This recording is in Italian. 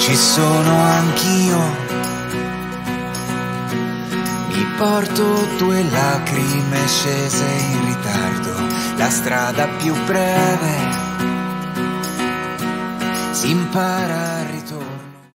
ci sono anch'io. Mi porto due lacrime scese in ritardo, la strada più breve si impara